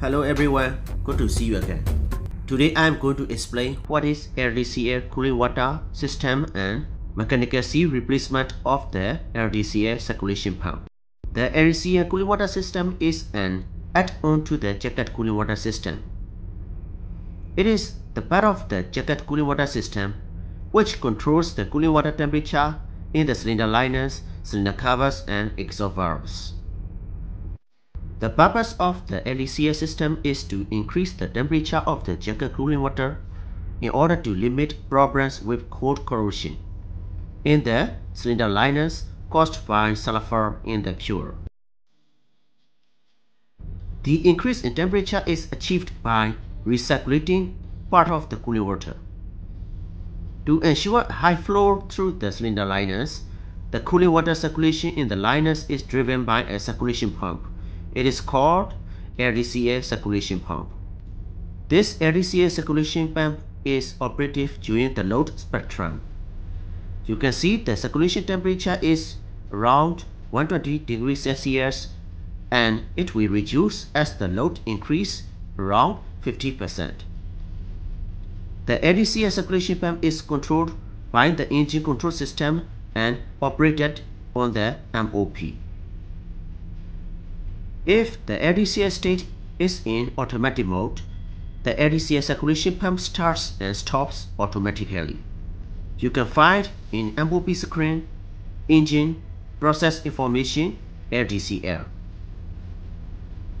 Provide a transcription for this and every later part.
Hello everyone, good to see you again. Today I am going to explain what is LDCL cooling water system and mechanical seal replacement of the LDCL circulation pump. The LDCL cooling water system is an add-on to the jacket cooling water system. It is the part of the jacket cooling water system which controls the cooling water temperature in the cylinder liners, cylinder covers and exhaust valves. The purpose of the LDCL system is to increase the temperature of the jacket cooling water in order to limit problems with cold corrosion in the cylinder liners caused by sulfur in the fuel. The increase in temperature is achieved by recirculating part of the cooling water. To ensure high flow through the cylinder liners, the cooling water circulation in the liners is driven by a circulation pump it is called LDCL circulation pump. This LDCL circulation pump is operative during the load spectrum. You can see the circulation temperature is around 120 degrees Celsius and it will reduce as the load increase around 50%. The LDCL circulation pump is controlled by the engine control system and operated on the MOP. If the LDCL state is in automatic mode, the LDCL circulation pump starts and stops automatically. You can find in MOP screen, engine, process information, LDCL.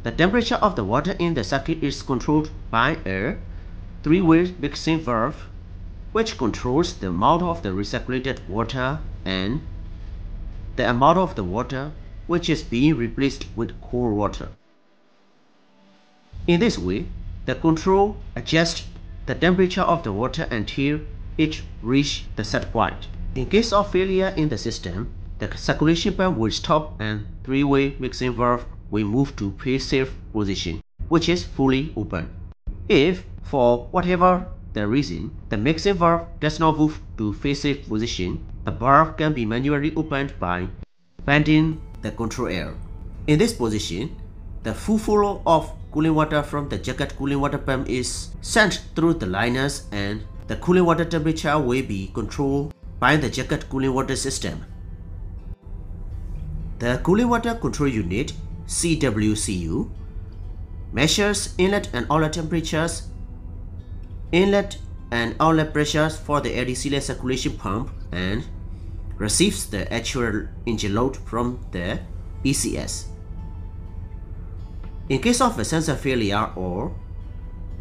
The temperature of the water in the circuit is controlled by a three-way mixing valve which controls the amount of the recirculated water and the amount of the water which is being replaced with cold water. In this way, the control adjusts the temperature of the water until it reaches the set point. In case of failure in the system, the circulation pump will stop and three-way mixing valve will move to fail-safe position, which is fully open. If, for whatever the reason, the mixing valve does not move to fail-safe position, the valve can be manually opened by bending the control air. In this position, the full flow of cooling water from the jacket cooling water pump is sent through the liners and the cooling water temperature will be controlled by the jacket cooling water system. The cooling water control unit CWCU measures inlet and outlet temperatures, inlet and outlet pressures for the LDCL circulation pump and receives the actual engine load from the ECS. In case of a sensor failure or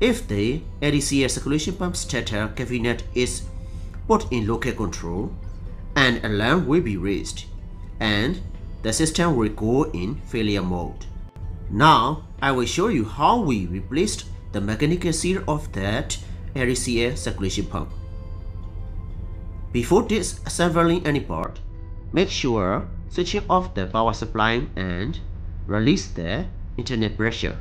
if the LDCL circulation pump starter cabinet is put in local control, an alarm will be raised and the system will go in failure mode. Now, I will show you how we replaced the mechanical seal of that LDCL circulation pump. Before disassembling any part, make sure switching off the power supply and release the internal pressure.